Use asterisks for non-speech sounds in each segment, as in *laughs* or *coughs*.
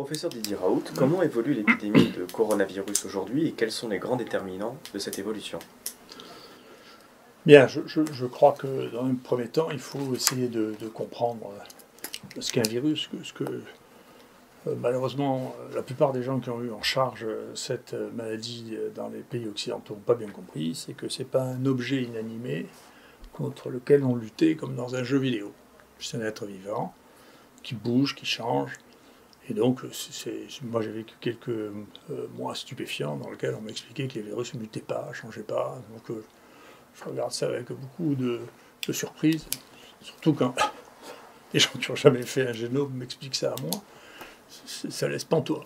Professeur Didier Raoult, comment évolue l'épidémie de coronavirus aujourd'hui et quels sont les grands déterminants de cette évolution? Bien, je, crois que dans un premier temps, il faut essayer de, comprendre euh, ce qu'est un virus, ce que euh, malheureusement, la plupart des gens qui ont eu en charge euh, cette maladie dans les pays occidentaux n'ont pas bien compris, c'est que ce n'est pas un objet inanimé contre lequel on luttait comme dans un jeu vidéo. C'est un être vivant qui bouge, qui change. Et donc, moi j'ai vécu quelques mois stupéfiants dans lesquels on m'expliquait que les virus ne mutaient pas, ne changeaient pas. Donc, je regarde ça avec beaucoup de, surprise, surtout quand *coughs* les gens qui n'ont jamais fait un génome m'expliquent ça à moi. Ça laisse pantois.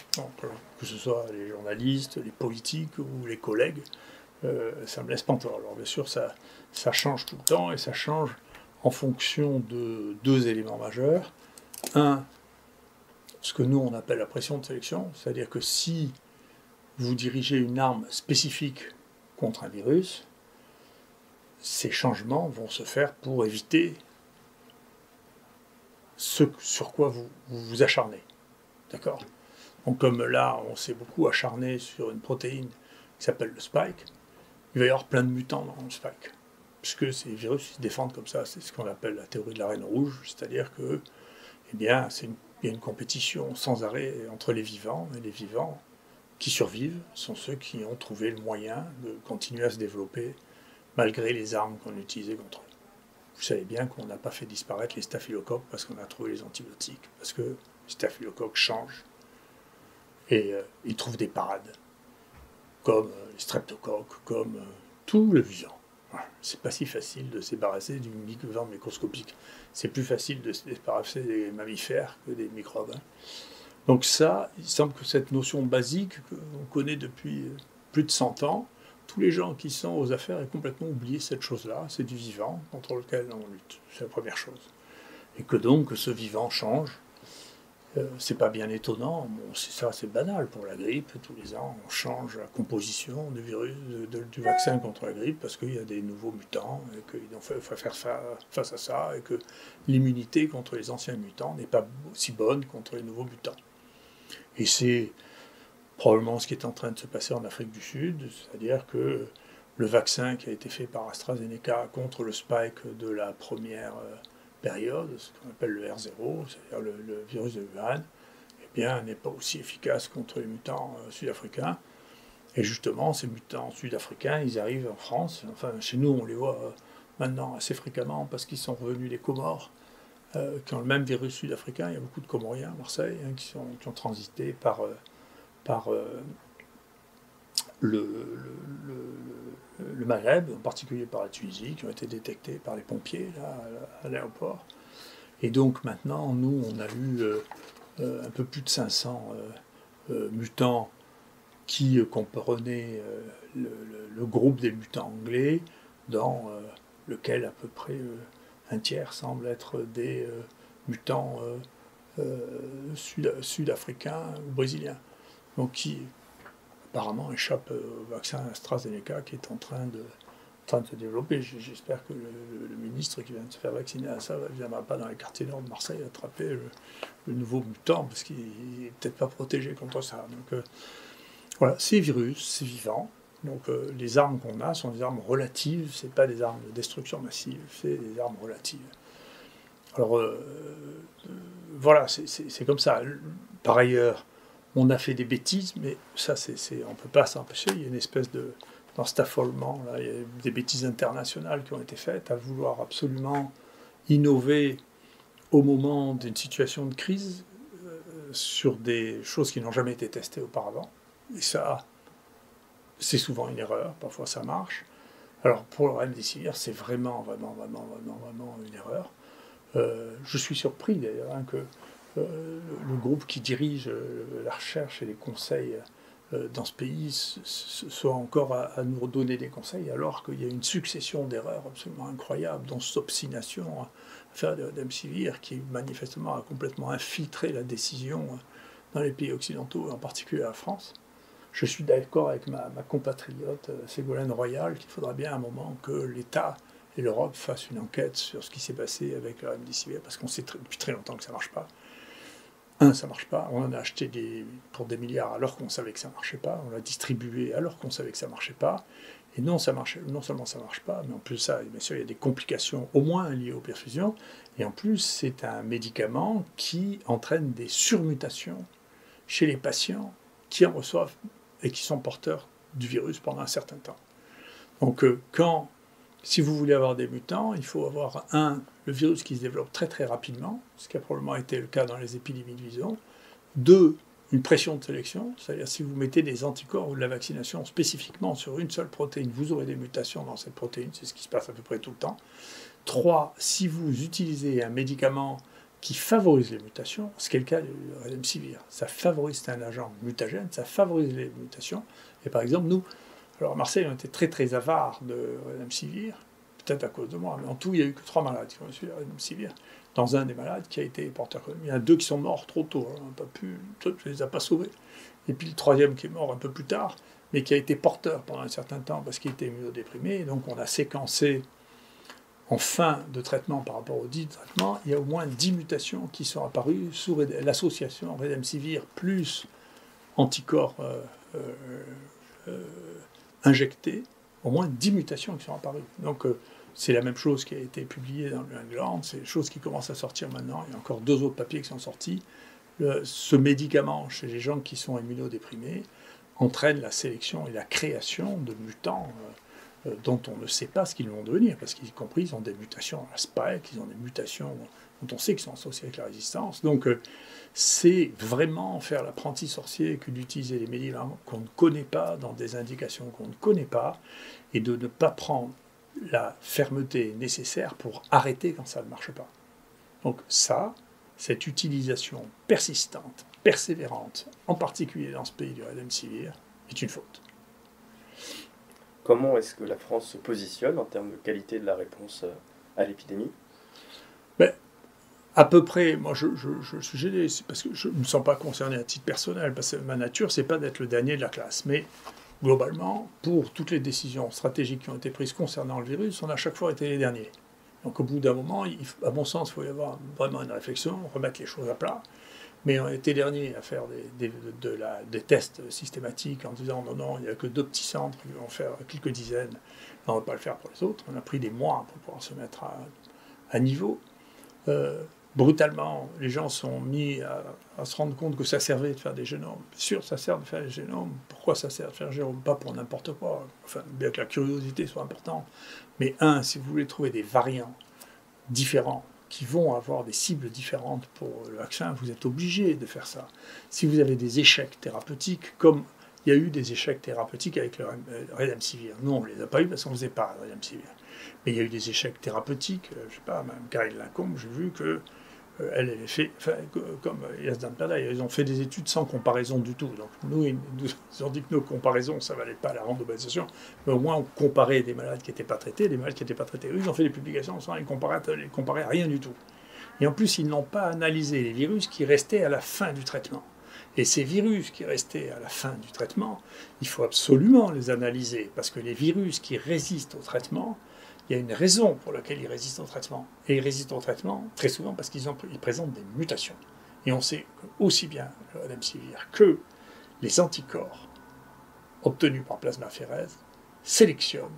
que ce soit les journalistes, les politiques ou les collègues, euh, ça me laisse pantois. Alors bien sûr, ça, ça change tout le temps et ça change en fonction de deux éléments majeurs. Un, ce que nous on appelle la pression de sélection, c'est-à-dire que si vous dirigez une arme spécifique contre un virus, ces changements vont se faire pour éviter ce sur quoi vous vous, acharnez. D'accord? Donc comme là, on s'est beaucoup acharné sur une protéine qui s'appelle le spike, il va y avoir plein de mutants dans le spike. Puisque ces virus se défendent comme ça, c'est ce qu'on appelle la théorie de la reine rouge, c'est-à-dire que eh bien, c'est il y a une compétition sans arrêt entre les vivants, et les vivants qui survivent sont ceux qui ont trouvé le moyen de continuer à se développer malgré les armes qu'on utilisait contre eux. Vous savez bien qu'on n'a pas fait disparaître les staphylocoques parce qu'on a trouvé les antibiotiques, parce que les staphylocoques changent et euh, ils trouvent des parades, comme euh, les streptocoques, comme euh, tout le vivant. C'est pas si facile de se débarrasser du vivant microscopique. C'est plus facile de se débarrasser des mammifères que des microbes. Donc ça, il semble que cette notion basique qu'on connaît depuis plus de 100 ans, tous les gens qui sont aux affaires aient complètement oublié cette chose-là. C'est du vivant contre lequel on lutte. C'est la première chose. Et que donc ce vivant change. Euh, c'est pas bien étonnant. C'est ça, c'est banal pour la grippe. Tous les ans, on change la composition du virus, du vaccin contre la grippe parce qu'il y a des nouveaux mutants et qu'il faut faire face à ça et que l'immunité contre les anciens mutants n'est pas aussi bonne contre les nouveaux mutants. Et c'est probablement ce qui est en train de se passer en Afrique du Sud, c'est-à-dire que le vaccin qui a été fait par AstraZeneca contre le spike de la première euh, ce qu'on appelle le R0, c'est-à-dire le, virus de Wuhan, eh bien, n'est pas aussi efficace contre les mutants euh, sud-africains. Et justement, ces mutants sud-africains, ils arrivent en France. Enfin, chez nous, on les voit euh, maintenant assez fréquemment parce qu'ils sont revenus des Comores, qui ont le même virus sud-africain. Il y a beaucoup de Comoriens à Marseille hein, qui, sont, qui ont transité par par euh, le, Maghreb, en particulier par la Tunisie, qui ont été détectés par les pompiers là, à l'aéroport. Et donc maintenant, nous, on a eu euh, euh, un peu plus de 500 mutants qui comprenaient le, groupe des mutants anglais, dans lequel à peu près un tiers semble être des mutants sud-africains ou brésiliens donc qui apparemment échappe au vaccin AstraZeneca qui est en train de, train de se développer. J'espère que le, ministre qui vient de se faire vacciner à ça ne viendra pas dans les quartiers nord de Marseille attraper le, nouveau mutant, parce qu'il n'est peut-être pas protégé contre ça. Donc euh, voilà, c'est virus, c'est vivant. Donc euh, les armes qu'on a sont des armes relatives, ce pas des armes de destruction massive, c'est des armes relatives. Alors euh, voilà, c'est comme ça. Par ailleurs, on a fait des bêtises, mais ça, c'est, on ne peut pas s'empêcher. Il y a une espèce de. Dans cet affolement, il y a des bêtises internationales qui ont été faites à vouloir absolument innover au moment d'une situation de crise euh, sur des choses qui n'ont jamais été testées auparavant. Et ça, c'est souvent une erreur, parfois ça marche. Alors pour le remdesivir, c'est vraiment, vraiment, vraiment, vraiment, vraiment une erreur. Euh, je suis surpris d'ailleurs hein, que le groupe qui dirige euh, la recherche et les conseils euh, dans ce pays soit encore à, nous redonner des conseils alors qu'il y a une succession d'erreurs absolument incroyables, dont cette obstination à faire d'Amsivir qui manifestement a complètement infiltré la décision dans les pays occidentaux, en particulier la France. Je suis d'accord avec ma, compatriote Ségolène Royal qu'il faudra bien un moment que l'État et l'Europe fassent une enquête sur ce qui s'est passé avec la remdesivir, parce qu'on sait depuis très longtemps que ça ne marche pas. Un, ça marche pas. On en a acheté des, pour des milliards alors qu'on savait que ça marchait pas. On l'a distribué alors qu'on savait que ça marchait pas. Et non, ça marche, non seulement ça marche pas, mais en plus ça, bien sûr, il y a des complications au moins liées aux perfusions. Et en plus, c'est un médicament qui entraîne des surmutations chez les patients qui en reçoivent et qui sont porteurs du virus pendant un certain temps. Donc, euh, quand, si vous voulez avoir des mutants, il faut avoir un, le virus qui se développe très très rapidement, ce qui a probablement été le cas dans les épidémies de vison. Deux, une pression de sélection, c'est-à-dire si vous mettez des anticorps ou de la vaccination spécifiquement sur une seule protéine, vous aurez des mutations dans cette protéine, c'est ce qui se passe à peu près tout le temps. Trois, si vous utilisez un médicament qui favorise les mutations, ce qui est le cas du Remdesivir, ça favorise, un agent mutagène, ça favorise les mutations. Et par exemple, nous, alors à Marseille, on était très très avares de Remdesivir, peut-être à cause de moi, mais en tout, il n'y a eu que trois malades qui ont reçu Remdesivir dans un des malades qui a été porteur. Il y en a deux qui sont morts trop tôt, hein, on pas pu, ne les a pas sauvés. Et puis le troisième qui est mort un peu plus tard, mais qui a été porteur pendant un certain temps parce qu'il était immunodéprimé. donc on a séquencé en fin de traitement par rapport au dit traitement, il y a au moins 10 mutations qui sont apparues sous l'association Redemsivir plus anticorps euh, euh, euh, injectés, au moins 10 mutations qui sont apparues. Donc c'est la même chose qui a été publiée dans le England, c'est des choses qui commencent à sortir maintenant. Il y a encore deux autres papiers qui sont sortis. ce médicament chez les gens qui sont immunodéprimés entraîne la sélection et la création de mutants euh, euh, dont on ne sait pas ce qu'ils vont devenir, parce qu'ils compris, ont des mutations à spike, ils ont des mutations dont on sait qu'ils sont associés avec la résistance. Donc euh, c'est vraiment faire l'apprenti sorcier que d'utiliser les médicaments qu'on ne connaît pas dans des indications qu'on ne connaît pas, et de ne pas prendre la fermeté nécessaire pour arrêter quand ça ne marche pas. Donc ça, cette utilisation persistante, persévérante, en particulier dans ce pays du Redemsivir, est une faute. Comment est-ce que la France se positionne en termes de qualité de la réponse euh, à l'épidémie? Ben, À peu près, moi je, suis gêné, parce que je ne me sens pas concerné à titre personnel, parce que ma nature, c'est pas d'être le dernier de la classe. Mais globalement, pour toutes les décisions stratégiques qui ont été prises concernant le virus, on a à chaque fois été les derniers. Donc au bout d'un moment, à mon sens, il faut y avoir vraiment une réflexion, remettre les choses à plat. Mais on a été derniers à faire des, tests systématiques en disant non, non, il n'y a que deux petits centres qui vont faire quelques dizaines, on ne va pas le faire pour les autres. On a pris des mois pour pouvoir se mettre à, niveau. Euh, brutalement, les gens sont mis à, se rendre compte que ça servait de faire des génomes. Sûr, ça sert de faire des génomes. Pourquoi ça sert de faire des génomes? Pas pour n'importe quoi. Enfin, bien que la curiosité soit importante. Mais un, si vous voulez trouver des variants différents qui vont avoir des cibles différentes pour le vaccin, vous êtes obligé de faire ça. Si vous avez des échecs thérapeutiques, comme il y a eu des échecs thérapeutiques avec le Redemsivir. Nous, on ne les a pas eu parce qu'on ne faisait pas Redemsivir. Mais il y a eu des échecs thérapeutitions. Je ne sais pas, même Karine Lacombe, j'ai vu que euh, elle, avait fait, comme Yazdan Pada, ils ont fait des études sans comparaison du tout. Donc nous, ils *laughs* ont dit que nos comparaisons, ça valait pas la randomisation, mais au moins on comparait des malades qui n'étaient pas traités, des malades qui n'étaient pas traités. Ils ont fait des publications sans les comparer, les comparer à rien du tout. Et en plus, ils n'ont pas analysé les virus qui restaient à la fin du traitement. Et ces virus qui restaient à la fin du traitement, il faut absolument les analyser, parce que les virus qui résistent au traitement, il y a une raison pour laquelle ils résistent au traitement. Et ils résistent au traitement très souvent parce qu'ils présentent des mutations. Et on sait aussi bien le Remdesivir que les anticorps obtenus par plasmaphérèse sélectionnent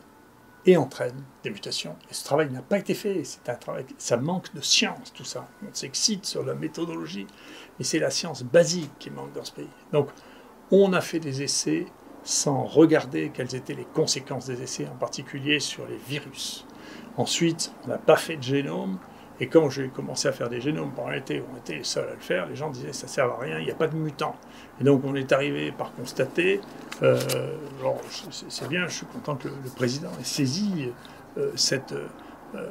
et entraînent des mutations. Et ce travail n'a pas été fait. C'est un travail, ça manque de science, tout ça. On s'excite sur la méthodologie, mais c'est la science basique qui manque dans ce pays. Donc, on a fait des essais sans regarder quelles étaient les conséquences des essais, en particulier sur les virus. Ensuite, on n'a pas fait de génome, et quand j'ai commencé à faire des génomes pendant l'été, on était les seuls à le faire, les gens disaient ça ne sert à rien, il n'y a pas de mutants. Et donc on est arrivé par constater, euh, c'est bien, je suis content que le, président ait saisi euh, cette euh,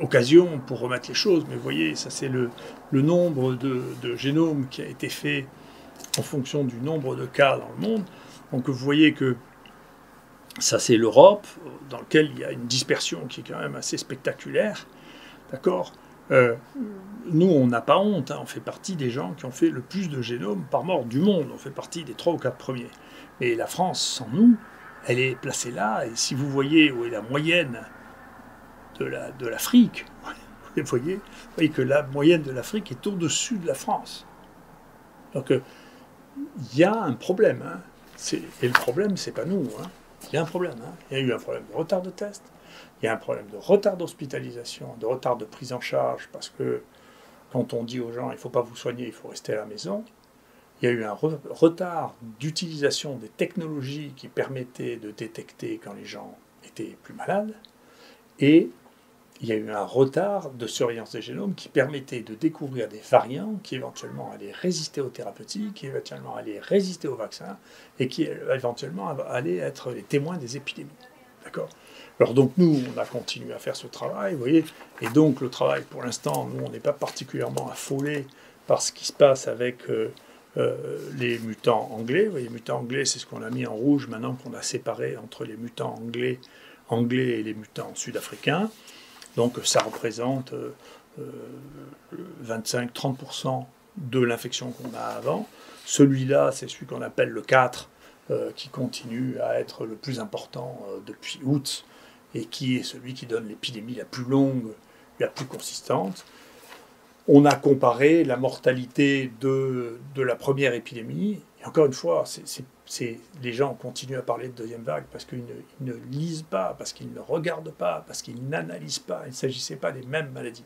occasion pour remettre les choses, mais vous voyez, ça c'est le, nombre de génomes qui a été fait en fonction du nombre de cas dans le monde. Donc vous voyez que ça c'est l'Europe, dans laquelle il y a une dispersion qui est quand même assez spectaculaire. D'accord? Euh, Nous, on n'a pas honte, hein. on fait partie des gens qui ont fait le plus de génomes par mort du monde, on fait partie des trois ou quatre premiers. Mais la France, sans nous, elle est placée là, et si vous voyez où est la moyenne de l'Afrique, *laughs* vous voyez, vous voyez que la moyenne de l'Afrique est au-dessus de la France. Donc, euh, il y a un problème. Hein. Et le problème, c'est pas nous. Hein. Il y a un problème. Hein. Il y a eu un problème de retard de test, il y a un problème de retard d'hospitalisation, de retard de prise en charge, parce que quand on dit aux gens il ne faut pas vous soigner, il faut rester à la maison, il y a eu un retard d'utilisation des technologies qui permettaient de détecter quand les gens étaient plus malades, et il y a eu un retard de surveillance des génomes qui permettait de découvrir des variants qui éventuellement allaient résister aux thérapeutiques, qui éventuellement allaient résister aux vaccins, et qui éventuellement allaient être les témoins des épidémies. D'accord? Alors donc nous, on a continué à faire ce travail, vous voyez, et donc le travail, pour l'instant, nous, on n'est pas particulièrement affolés par ce qui se passe avec euh, euh, les mutants anglais. Vous voyez, les mutants anglais, c'est ce qu'on a mis en rouge maintenant qu'on a séparé entre les mutants anglais, anglais et les mutants sud-africains. Donc ça représente 25-30% euh, de l'infection qu'on a avant. Celui-là, c'est celui qu'on appelle le 4, qui continue à être le plus important depuis août et qui est celui qui donne l'épidémie la plus longue, la plus consistante. On a comparé la mortalité de, de la première épidémie. Et encore une fois, c'est, les gens continuent à parler de deuxième vague parce qu'ils ne, lisent pas, parce qu'ils ne regardent pas, parce qu'ils n'analysent pas. Il ne s'agissait pas des mêmes maladies.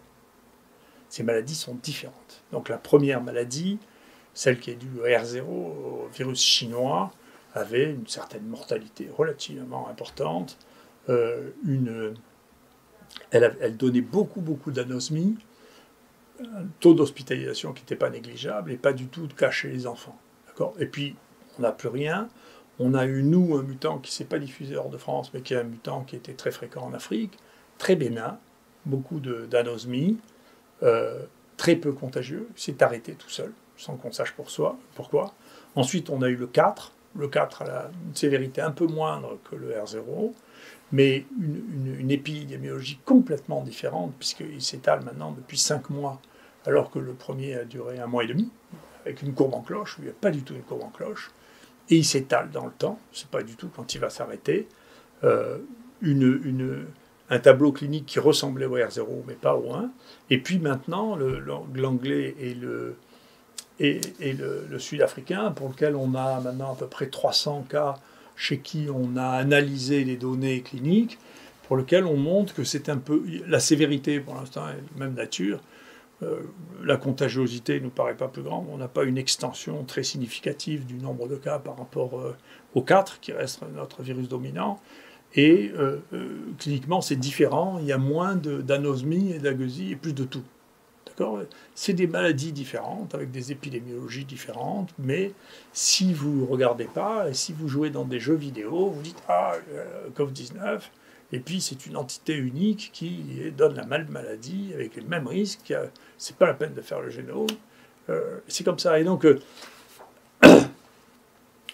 Ces maladies sont différentes. Donc la première maladie, celle qui est due au R0, au virus chinois, avait une certaine mortalité relativement importante euh, une, elle, donnait beaucoup, beaucoup d'anosmie, un taux d'hospitalisation qui n'était pas négligeable et pas du tout de cas les enfants. Et puis, on n'a plus rien. On a eu, nous, un mutant qui ne s'est pas diffusé hors de France, mais qui est un mutant qui était très fréquent en Afrique, très bénin, beaucoup d'anosmie, euh, très peu contagieux, s'est arrêté tout seul, sans qu'on sache pourquoi. Ensuite, on a eu le 4. Le 4 a une sévérité un peu moindre que le R0 mais une, épidémiologie complètement différente, puisqu'il s'étale maintenant depuis cinq mois, alors que le premier a duré un mois et demi, avec une courbe en cloche, il n'y a pas du tout une courbe en cloche, et il s'étale dans le temps, c'est pas du tout quand il va s'arrêter, euh, une, un tableau clinique qui ressemblait au R0, mais pas au 1, et puis maintenant, l'anglais et le, et, le, le sud-africain, pour lequel on a maintenant à peu près 300 cas chez qui on a analysé les données cliniques, pour lequel on montre que c'est un peu... La sévérité, pour l'instant, est de même nature. Euh, la contagiosité ne nous paraît pas plus grande. On n'a pas une extension très significative du nombre de cas par rapport euh, au 4, qui reste notre virus dominant. Et euh, cliniquement, c'est différent. Il y a moins d'anosmie et d'agueusie et plus de tout. C'est des maladies différentes, avec des épidémiologies différentes, mais si vous ne regardez pas, et si vous jouez dans des jeux vidéo, vous dites Ah, euh, COVID-19, et puis c'est une entité unique qui donne la même maladie, avec les mêmes risques, c'est pas la peine de faire le génome. Euh, c'est comme ça. Et donc, euh, *clears throat*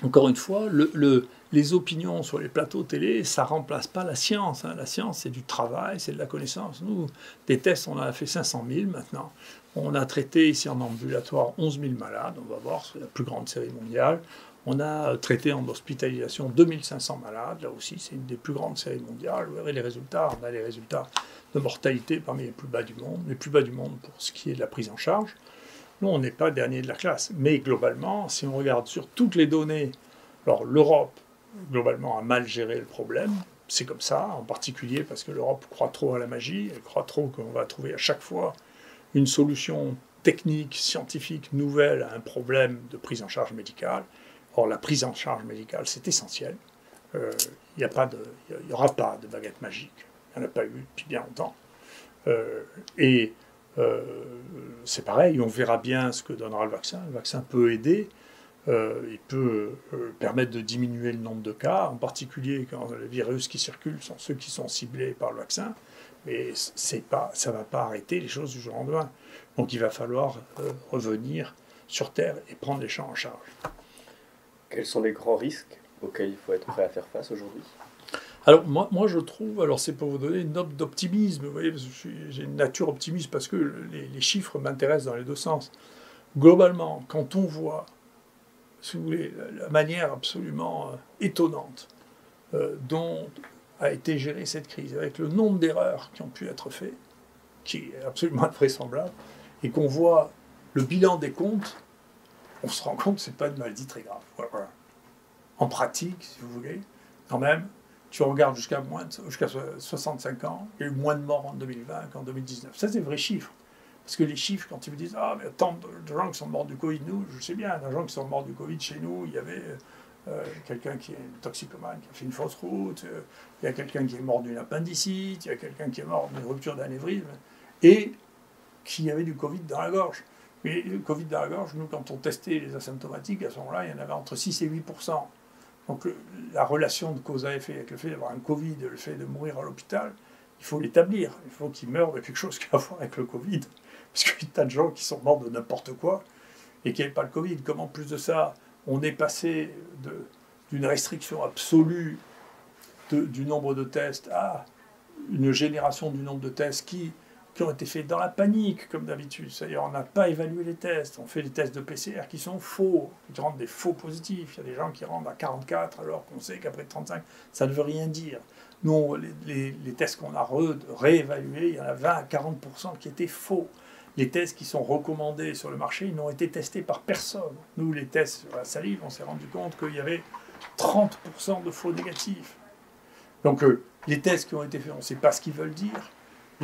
encore une fois, le, les opinions sur les plateaux télé, ça remplace pas la science. Hein. La science, c'est du travail, c'est de la connaissance. Nous, des tests, on en a fait 500 000 maintenant. On a traité ici en ambulatoire 11 000 malades. On va voir, c'est la plus grande série mondiale. On a traité en hospitalisation 2500 malades. Là aussi, c'est une des plus grandes séries mondiales. Vous verrez les résultats. On a les résultats de mortalité parmi les plus bas du monde, les plus bas du monde pour ce qui est de la prise en charge. Nous, on n'est pas dernier de la classe. Mais globalement, si on regarde sur toutes les données, alors l'Europe, globalement, a mal géré le problème. C'est comme ça, en particulier parce que l'Europe croit trop à la magie, elle croit trop qu'on va trouver à chaque fois une solution technique, scientifique, nouvelle à un problème de prise en charge médicale. Or, la prise en charge médicale, c'est essentiel. Euh, il n'y aura pas de baguette magique. Il n'y en a pas eu depuis bien longtemps. Euh, et euh, c'est pareil, on verra bien ce que donnera le vaccin. Le vaccin peut aider, il peut permettre de diminuer le nombre de cas, en particulier quand les virus qui circulent sont ceux qui sont ciblés par le vaccin, mais pas, ça ne va pas arrêter les choses du jour au lendemain. Donc il va falloir revenir sur Terre et prendre les champs en charge. Quels sont les grands risques auxquels il faut être prêt à faire face aujourd'hui alors moi, moi je trouve, alors c'est pour vous donner une note d'optimisme, vous voyez, j'ai une nature optimiste parce que les chiffres m'intéressent dans les deux sens. Globalement, quand on voit si vous voulez, la manière absolument euh, étonnante euh, dont a été gérée cette crise, avec le nombre d'erreurs qui ont pu être faites, qui est absolument *laughs* invraisemblable, et qu'on voit le bilan des comptes, on se rend compte que ce n'est pas une maladie très grave. En pratique, si vous voulez, quand même, tu regardes jusqu'à jusqu'à 65 ans, il y a eu moins de morts en 2020 qu'en 2019. Ça, c'est vrai chiffre. Parce que les chiffres, quand ils me disent Ah, mais tant de gens qui sont morts du Covid, nous, je sais bien, des gens qui sont morts du Covid chez nous, il y avait euh, quelqu'un qui est toxicomane, qui a fait une fausse route, euh, il y a quelqu'un qui est mort d'une appendicite, il y a quelqu'un qui est mort d'une rupture d'anévrisme, et qui avait du Covid dans la gorge. Mais le Covid dans la gorge, nous, quand on testait les asymptomatiques, à ce moment-là, il y en avait entre 6 et 8% donc la relation de cause à effet avec le fait d'avoir un Covid le fait de mourir à l'hôpital, il faut l'établir. Il faut qu'il meure de quelque chose qui a à voir avec le Covid. Parce qu'il y a tas de gens qui sont morts de n'importe quoi et qui n'avaient pas le Covid. Comme en plus de ça, on est passé d'une restriction absolue du nombre de tests à une génération du nombre de tests qui qui ont été faits dans la panique, comme d'habitude. C'est-à-dire, on n'a pas évalué les tests. On fait des tests de PCR qui sont faux, qui rendent des faux positifs. Il y a des gens qui rendent à 44 alors qu'on sait qu'après 35, ça ne veut rien dire. Nous, les, tests qu'on a réévalués, il y en a 20 à 40% qui étaient faux. Les tests qui sont recommandés sur le marché, ils n'ont été testés par personne. Nous, les tests sur la salive, on s'est rendu compte qu'il y avait 30% de faux négatifs. Donc, euh, les tests qui ont été faits, on ne sait pas ce qu'ils veulent dire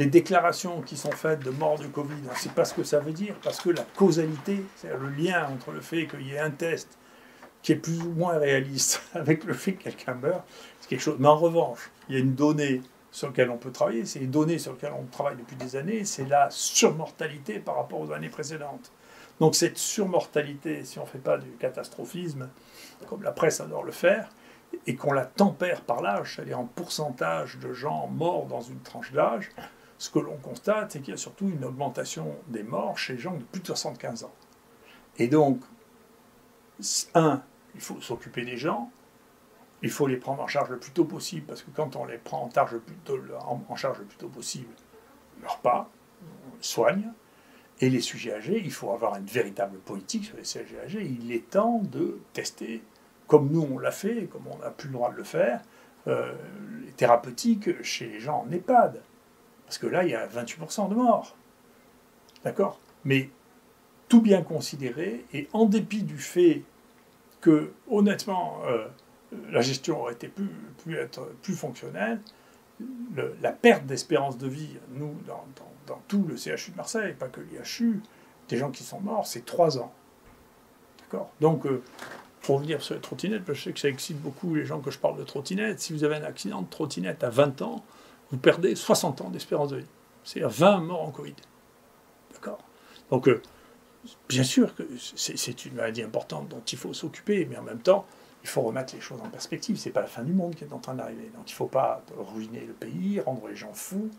les déclarations qui sont faites de mort de Covid, on ne sait pas ce que ça veut dire, parce que la causalité, c'est-à-dire le lien entre le fait qu'il y ait un test qui est plus ou moins réaliste *laughs* avec le fait que quelqu'un meurt, c'est quelque chose. Mais en revanche, il y a une donnée sur laquelle on peut travailler, c'est une donnée sur laquelle on travaille depuis des années, c'est la surmortalité par rapport aux années précédentes. Donc cette surmortalité, si on ne fait pas du catastrophisme, comme la presse adore le faire, et qu'on la tempère par l'âge, c'est-à-dire en pourcentage de gens morts dans une tranche d'âge, ce que l'on constate, c'est qu'il y a surtout une augmentation des morts chez les gens de plus de 75 ans. Et donc, un, il faut s'occuper des gens, il faut les prendre en charge le plus tôt possible, parce que quand on les prend en charge le plus tôt, possible, ils ne meurent pas, on soigne. Et les sujets âgés, il faut avoir une véritable politique sur les sujets âgés. Il est temps de tester, comme nous on l'a fait, comme on n'a plus le droit de le faire, euh, les thérapeutiques chez les gens en EHPAD. Parce que là, il y a 28% de morts. D'accord? Mais tout bien considéré, et en dépit du fait que, honnêtement, euh, la gestion aurait été être plus fonctionnelle, la perte d'espérance de vie, nous, dans, tout le CHU de Marseille, pas que l'IHU, des gens qui sont morts, c'est 3 ans. D'accord? Donc, euh, pour revenir sur les trottinettes, je sais que ça excite beaucoup les gens que je parle de trottinettes. Si vous avez un accident de trottinette à 20 ans, vous perdez 60 ans d'espérance de vie. C'est-à-dire 20 morts en Covid. D'accord? Donc, euh, bien sûr que c'est une maladie importante dont il faut s'occuper, mais en même temps, il faut remettre les choses en perspective. Ce n'est pas la fin du monde qui est en train d'arriver. Donc, il ne faut pas ruiner le pays, rendre les gens fous,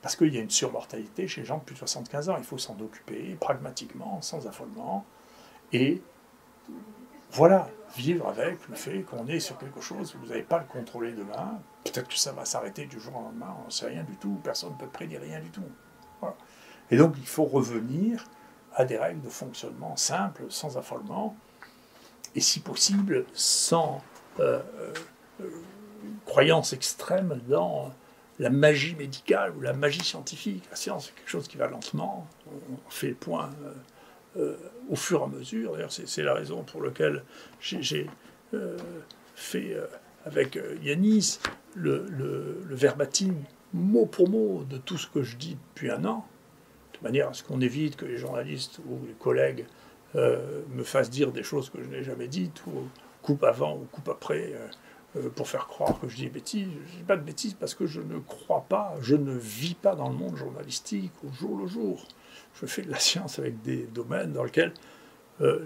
parce qu'il y a une surmortalité chez les gens de plus de 75 ans. Il faut s'en occuper pragmatiquement, sans affolement. Et voilà, vivre avec le fait qu'on est sur quelque chose, vous n'avez pas le contrôler demain, peut-être que ça va s'arrêter du jour au lendemain, on ne sait rien du tout, personne ne peut prédire rien du tout. Et donc il faut revenir à des règles de fonctionnement simples, sans affolement, et si possible sans euh, euh, croyance extrême dans la magie médicale ou la magie scientifique. La science, c'est quelque chose qui va lentement, on fait le point. Euh, euh, au fur et à mesure. D'ailleurs, c'est la raison pour laquelle j'ai euh, fait euh, avec Yanis le, verbatim mot pour mot de tout ce que je dis depuis un an, de manière à ce qu'on évite que les journalistes ou les collègues me fassent dire des choses que je n'ai jamais dites, ou coupe avant ou coupe après, pour faire croire que je dis bêtises. Je dis pas de bêtises parce que je ne crois pas, je ne vis pas dans le monde journalistique au jour le jour je fais de la science avec des domaines dans lesquels euh,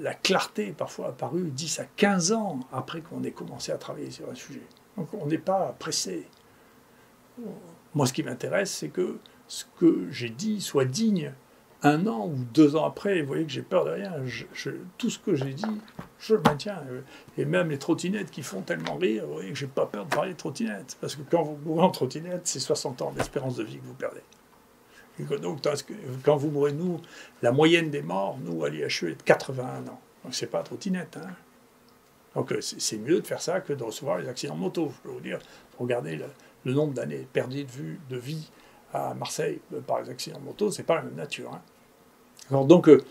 la clarté est parfois apparue 10 à 15 ans après qu'on ait commencé à travailler sur un sujet. Donc on n'est pas pressé. Moi, ce qui m'intéresse, c'est que ce que j'ai dit soit digne un an ou deux ans après. Vous voyez que j'ai peur de rien. tout ce que j'ai dit, je le maintiens. Et même les trottinettes qui font tellement rire, vous voyez que j'ai pas peur de parler de trottinettes. Parce que quand vous mourrez en trottinette, c'est 60 ans d'espérance de vie que vous perdez. Donc, quand vous mourrez, nous, la moyenne des morts, nous, à l'IHE, est de 81 ans. Donc, c'est pas trottinette. Hein. Donc, euh, c'est mieux de faire ça que de recevoir les accidents de moto. Je peux vous dire, regardez le, nombre d'années perdues de vie à Marseille euh, par les accidents de moto, c'est pas la même nature. Hein. Alors, donc, euh,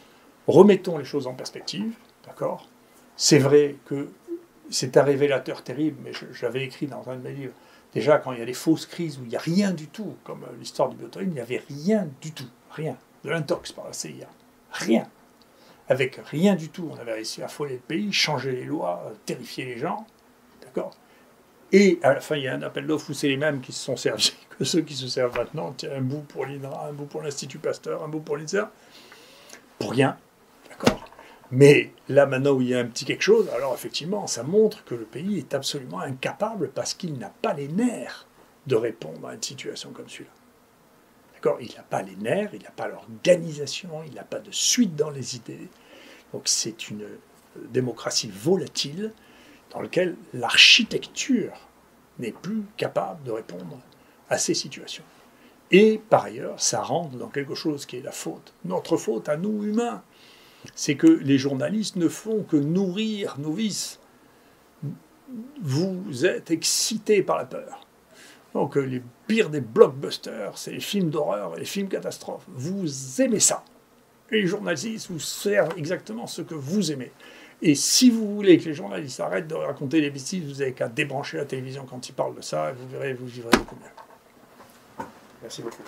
remettons les choses en perspective, d'accord C'est vrai que c'est un révélateur terrible, mais j'avais écrit dans un de mes livres, déjà quand il y a des fausses crises où il n'y a rien du tout, comme l'histoire du biotoïne, il n'y avait rien du tout, rien. De l'intox par la CIA, rien. Avec rien du tout, on avait réussi à affoler le pays, changer les lois, terrifier les gens, d'accord? Et à la fin, il y a un appel d'offres où c'est les mêmes qui se sont servis *laughs* que ceux qui se servent maintenant. Tiens, un bout pour l'INRA, un bout pour l'Institut Pasteur, un bout pour l'INSER. Pour rien, d'accord? Mais là, maintenant où il y a un petit quelque chose, alors effectivement, ça montre que le pays est absolument incapable parce qu'il n'a pas les nerfs de répondre à une situation comme celui-là. D'accord? Il n'a pas les nerfs, il n'a pas l'organisation, il n'a pas de suite dans les idées. Donc c'est une démocratie volatile dans laquelle l'architecture n'est plus capable de répondre à ces situations. Et par ailleurs, ça rentre dans quelque chose qui est la faute, notre faute à nous humains c'est que les journalistes ne font que nourrir nos vices. Vous êtes excités par la peur. Donc euh, les pires des blockbusters, c'est les films d'horreur et les films catastrophes. Vous aimez ça. Et les journalistes vous servent exactement ce que vous aimez. Et si vous voulez que les journalistes arrêtent de raconter des bêtises, vous n'avez qu'à débrancher la télévision quand ils parlent de ça et vous verrez, vous vivrez beaucoup mieux. Merci beaucoup.